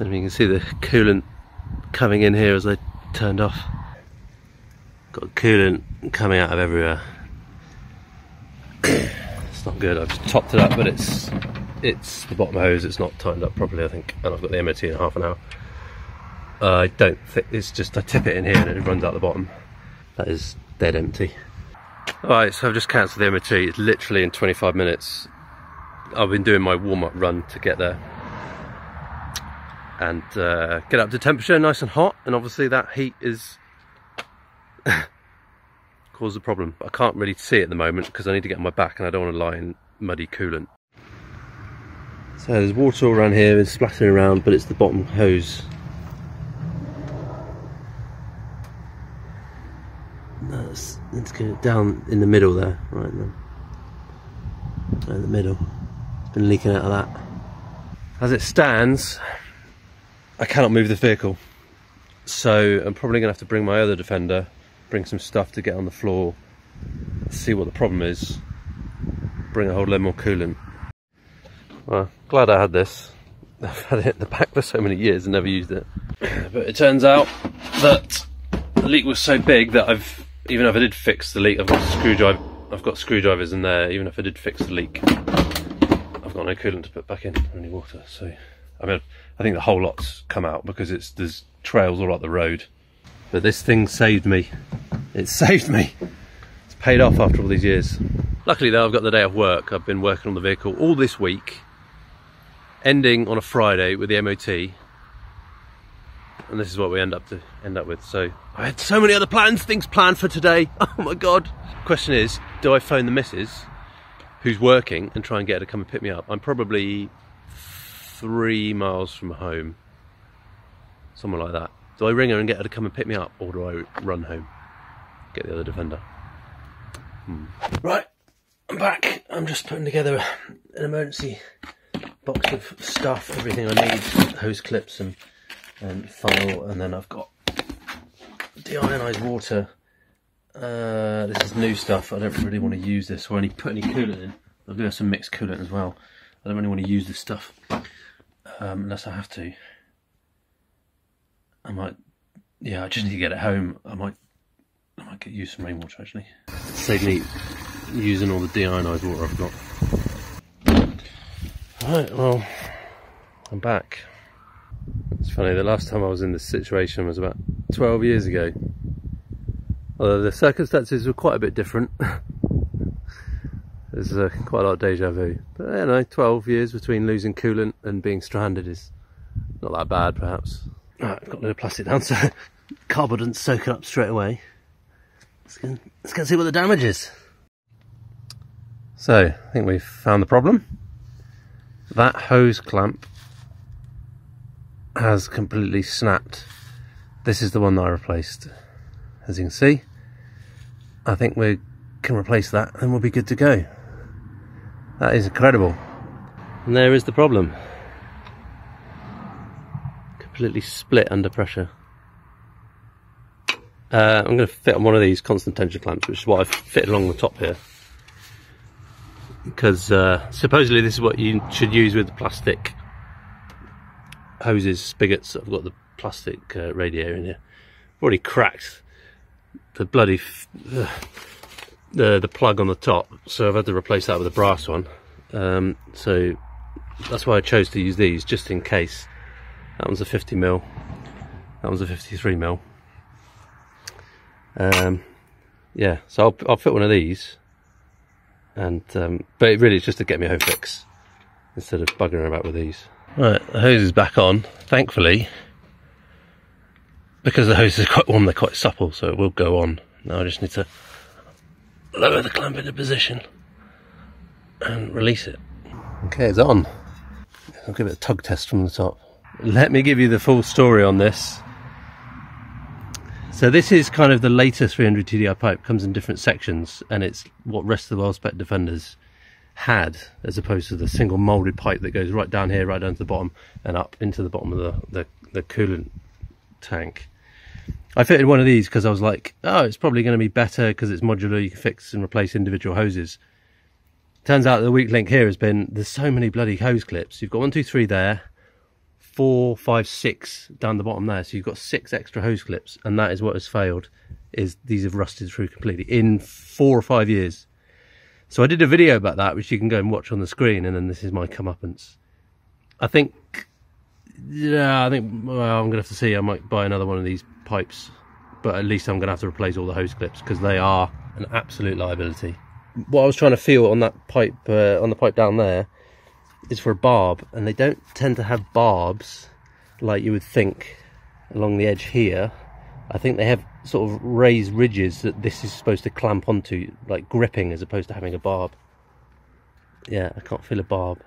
You can see the coolant coming in here as I turned off. Got coolant coming out of everywhere. it's not good. I've just topped it up, but it's it's the bottom hose. It's not tightened up properly, I think, and I've got the MOT in half an hour. Uh, I don't think it's just I tip it in here and it runs out the bottom. That is dead empty. Alright, so I've just cancelled the MOT. It's literally in 25 minutes. I've been doing my warm-up run to get there and uh, get up to temperature nice and hot and obviously that heat is cause a problem. I can't really see at the moment because I need to get on my back and I don't want to lie in muddy coolant. So there's water all around here it's splattering around but it's the bottom hose. Let's, let's it down in the middle there right then. Right in the middle. It's been leaking out of that. As it stands I cannot move the vehicle. So I'm probably going to have to bring my other Defender, bring some stuff to get on the floor, see what the problem is, bring a whole load more coolant. Well, glad I had this. I've had it in the back for so many years and never used it. But it turns out that the leak was so big that I've, even if I did fix the leak, I've got screwdriver, I've got screwdrivers in there, even if I did fix the leak, I've got no coolant to put back in, any water, so I mean, I think the whole lot's come out because it's there's trails all up the road. But this thing saved me. It saved me. It's paid off after all these years. Luckily though, I've got the day of work. I've been working on the vehicle all this week, ending on a Friday with the MOT. And this is what we end up to end up with. So I had so many other plans, things planned for today. Oh my god. Question is, do I phone the missus who's working and try and get her to come and pick me up? I'm probably three miles from home. Somewhere like that. Do I ring her and get her to come and pick me up, or do I run home? Get the other defender. Hmm. Right, I'm back. I'm just putting together an emergency box of stuff, everything I need, hose clips and, and funnel, and then I've got deionized water. Uh, this is new stuff. I don't really want to use this or any put any coolant in. I'll do some mixed coolant as well. I don't really want to use this stuff um, unless I have to. I might, yeah, I just need to get it home. I might, I might get use some rainwater actually. Save me using all the deionized water I've got. Right, well, I'm back. It's funny, the last time I was in this situation was about 12 years ago. Although the circumstances were quite a bit different. There's uh, quite a lot of deja vu. But you know, 12 years between losing coolant and being stranded is not that bad, perhaps. Right, I've got a little plastic down so cardboard doesn't soak it up straight away. Let's go, let's go and see what the damage is. So, I think we've found the problem. That hose clamp has completely snapped. This is the one that I replaced. As you can see, I think we can replace that and we'll be good to go. That is incredible. And there is the problem. Completely split under pressure. Uh, I'm going to fit on one of these constant tension clamps, which is what I've fitted along the top here. Because uh, supposedly this is what you should use with the plastic hoses, spigots. I've got the plastic uh, radiator in here. I've already cracked the bloody the the plug on the top. So I've had to replace that with a brass one. Um, so that's why I chose to use these just in case. That one's a 50 mil. That one's a 53 mil. Um, yeah so I'll, I'll fit one of these. And um, but it really is just to get me a home fix instead of buggering about with these. Right the hose is back on thankfully. Because the hose is quite warm they're quite supple so it will go on. Now I just need to lower the clamp into position and release it. Okay, it's on. I'll give it a tug test from the top. Let me give you the full story on this. So this is kind of the later 300 TDI pipe, comes in different sections, and it's what rest of the world spec Defenders had, as opposed to the single moulded pipe that goes right down here, right down to the bottom, and up into the bottom of the, the, the coolant tank. I fitted one of these because I was like, oh, it's probably going to be better because it's modular, you can fix and replace individual hoses. Turns out the weak link here has been, there's so many bloody hose clips. You've got one, two, three there, four, five, six down the bottom there. So you've got six extra hose clips, and that is what has failed. Is these have rusted through completely in four or five years. So I did a video about that, which you can go and watch on the screen, and then this is my comeuppance. I think, yeah, I think well, I'm gonna have to see. I might buy another one of these pipes, but at least I'm gonna have to replace all the hose clips because they are an absolute liability. What I was trying to feel on that pipe, uh, on the pipe down there, is for a barb, and they don't tend to have barbs like you would think along the edge here. I think they have sort of raised ridges that this is supposed to clamp onto, like gripping as opposed to having a barb. Yeah, I can't feel a barb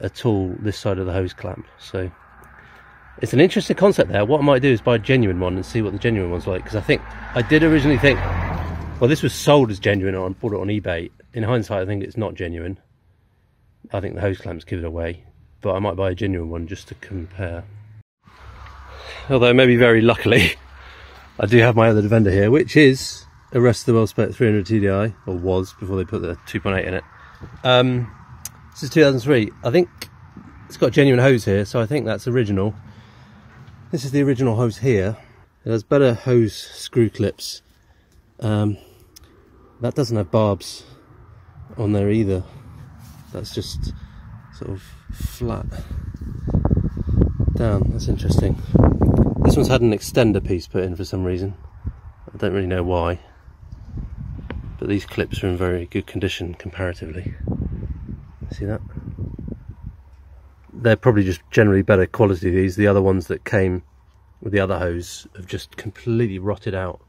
at all this side of the hose clamp. So it's an interesting concept there. What I might do is buy a genuine one and see what the genuine one's like. Because I think I did originally think, well, this was sold as genuine and I bought it on eBay. In hindsight, I think it's not genuine. I think the hose clamps give it away. But I might buy a genuine one just to compare. Although maybe very luckily, I do have my other Defender here, which is a Rest of the World Spec 300 TDI, or was before they put the 2.8 in it. Um, this is 2003. I think it's got genuine hose here, so I think that's original. This is the original hose here. It has better hose screw clips. Um, that doesn't have barbs on there either. That's just sort of flat down. That's interesting. This one's had an extender piece put in for some reason. I don't really know why. But these clips are in very good condition comparatively. See that? They're probably just generally better quality these. The other ones that came with the other hose have just completely rotted out.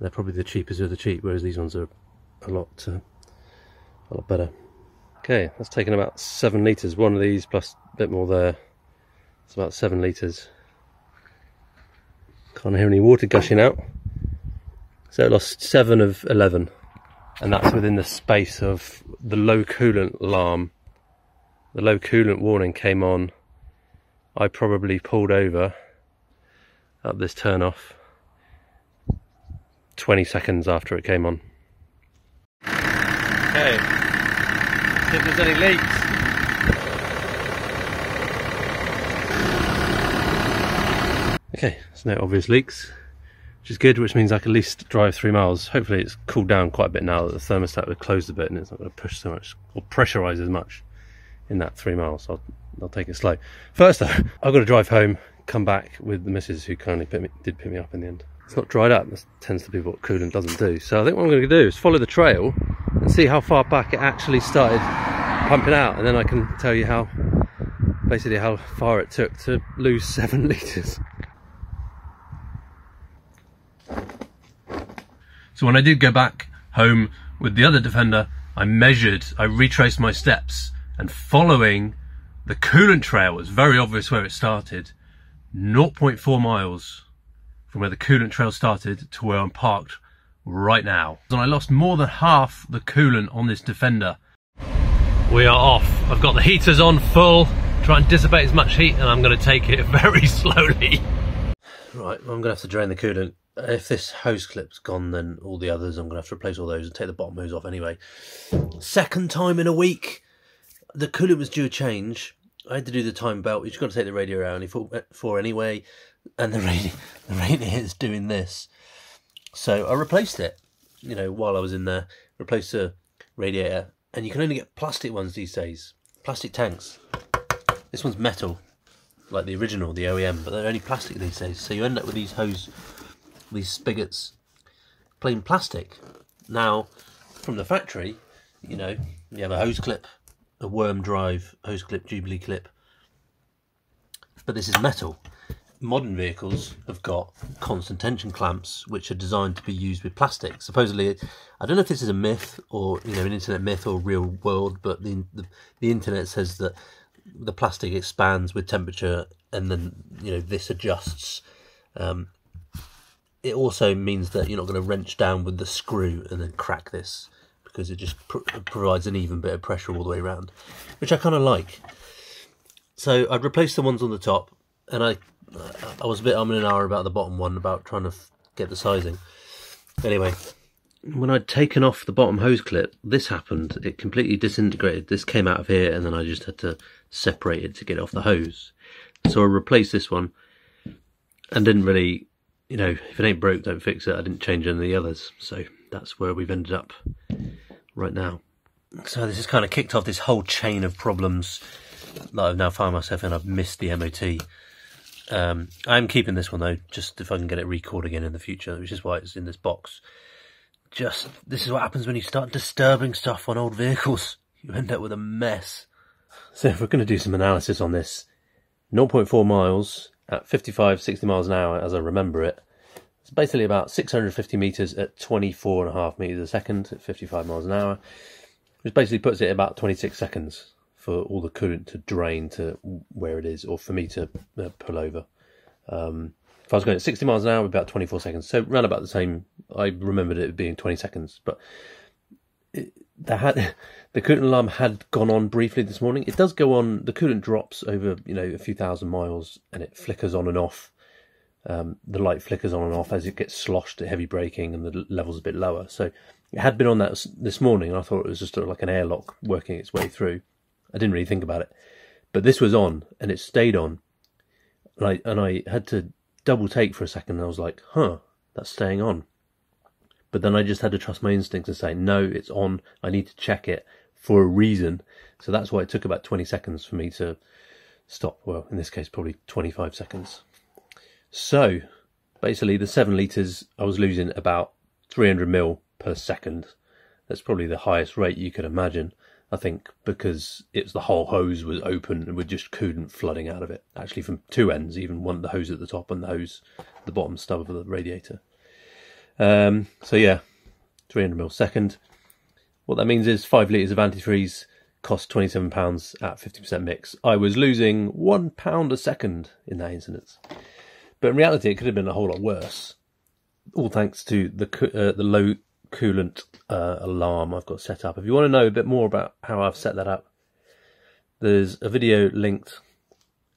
They're probably the cheapest of the cheap, whereas these ones are a lot, uh, a lot better. Okay, that's taken about seven litres. One of these plus a bit more there. It's about seven litres. Can't hear any water gushing out. So it lost seven of 11. And that's within the space of the low coolant alarm. The low coolant warning came on. I probably pulled over at this turn off 20 seconds after it came on. Okay, see if there's any leaks. Okay, there's no obvious leaks, which is good, which means I can at least drive three miles. Hopefully it's cooled down quite a bit now that the thermostat would close a bit and it's not going to push so much or pressurize as much in that three miles. I'll, I'll take it slow. First though, I've got to drive home, come back with the missus who kindly me, did pick me up in the end. It's not dried up, that tends to be what coolant doesn't do. So I think what I'm going to do is follow the trail and see how far back it actually started pumping out and then I can tell you how basically how far it took to lose seven litres. So when I did go back home with the other Defender, I measured, I retraced my steps, and following the coolant trail, was very obvious where it started, 0.4 miles from where the coolant trail started to where I'm parked right now. And I lost more than half the coolant on this Defender. We are off. I've got the heaters on full, try and dissipate as much heat, and I'm gonna take it very slowly. Right, I'm gonna have to drain the coolant if this hose clip's gone, then all the others, I'm going to have to replace all those and take the bottom hose off anyway. Second time in a week, the coolant was due a change. I had to do the time belt. You've got to take the radio around for anyway, and the radio, the radio is doing this. So I replaced it, you know, while I was in there, replaced the radiator, and you can only get plastic ones these days, plastic tanks. This one's metal, like the original, the OEM, but they're only plastic these days. So you end up with these hose these spigots plain plastic. Now, from the factory, you know, you have a hose clip, a worm drive, hose clip, Jubilee clip, but this is metal. Modern vehicles have got constant tension clamps which are designed to be used with plastic. Supposedly, I don't know if this is a myth or you know an internet myth or real world, but the the, the internet says that the plastic expands with temperature and then you know this adjusts um, it also means that you're not going to wrench down with the screw and then crack this because it just pr provides an even bit of pressure all the way around, which I kind of like. So I'd replace the ones on the top, and I I was a bit um and hour about the bottom one about trying to get the sizing. Anyway, when I'd taken off the bottom hose clip, this happened. It completely disintegrated. This came out of here, and then I just had to separate it to get off the hose. So I replaced this one and didn't really, you know, if it ain't broke, don't fix it. I didn't change any of the others. So that's where we've ended up right now. So this has kind of kicked off this whole chain of problems that I've now found myself in. I've missed the MOT. Um, I'm keeping this one though, just if I can get it recalled again in the future, which is why it's in this box. Just, this is what happens when you start disturbing stuff on old vehicles. You end up with a mess. So if we're going to do some analysis on this, 0.4 miles at 55, 60 miles an hour, as I remember it, it's basically about 650 meters at 24 and a half meters a second at 55 miles an hour, which basically puts it about 26 seconds for all the coolant to drain to where it is, or for me to uh, pull over. Um, if I was going at 60 miles an hour, about 24 seconds. So around about the same. I remembered it being 20 seconds, but it, the, had, the coolant alarm had gone on briefly this morning. It does go on. The coolant drops over you know a few thousand miles, and it flickers on and off. Um, the light flickers on and off as it gets sloshed at heavy braking and the level's a bit lower. So it had been on that this morning, and I thought it was just like an airlock working its way through. I didn't really think about it, but this was on and it stayed on. And I, and I had to double take for a second. And I was like, huh, that's staying on. But then I just had to trust my instincts and say, no, it's on. I need to check it for a reason. So that's why it took about 20 seconds for me to stop. Well, in this case, probably 25 seconds. So basically, the seven litres, I was losing about 300 mil per second. That's probably the highest rate you could imagine. I think because it's the whole hose was open and with just coolant flooding out of it. Actually, from two ends, even one the hose at the top and the hose the bottom stub of the radiator. Um, so yeah, 300 mil second. What that means is five litres of antifreeze cost £27 at 50% mix. I was losing one pound a second in that incident. But in reality, it could have been a whole lot worse. All thanks to the uh, the low coolant uh, alarm I've got set up. If you want to know a bit more about how I've set that up, there's a video linked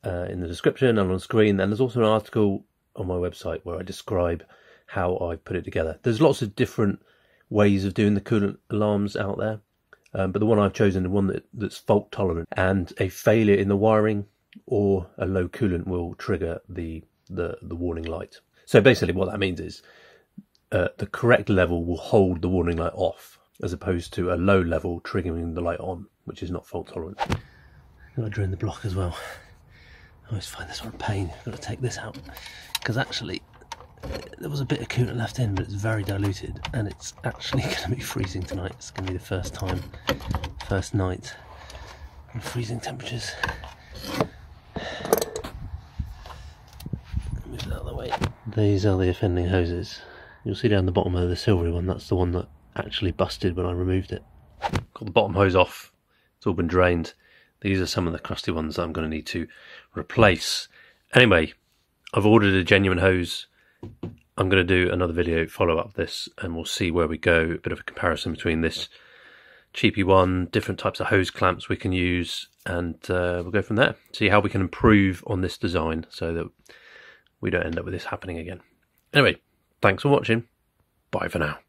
uh, in the description and on screen, and there's also an article on my website where I describe how I put it together. There's lots of different ways of doing the coolant alarms out there, um, but the one I've chosen is one that, that's fault tolerant, and a failure in the wiring or a low coolant will trigger the, the, the warning light. So basically, what that means is uh, the correct level will hold the warning light off, as opposed to a low level triggering the light on, which is not fault tolerant. Got to drain the block as well. I always find this one a pain. Got to take this out because actually there was a bit of coolant left in, but it's very diluted, and it's actually going to be freezing tonight. It's going to be the first time, first night, in freezing temperatures. Move that out of the way. These are the offending hoses. You'll see down the bottom of the silvery one, that's the one that actually busted when I removed it. Got the bottom hose off, it's all been drained. These are some of the crusty ones that I'm going to need to replace. Anyway, I've ordered a genuine hose. I'm going to do another video follow up this and we'll see where we go. A bit of a comparison between this cheapy one, different types of hose clamps we can use, and uh, we'll go from there. See how we can improve on this design so that we don't end up with this happening again. Anyway, Thanks for watching. Bye for now.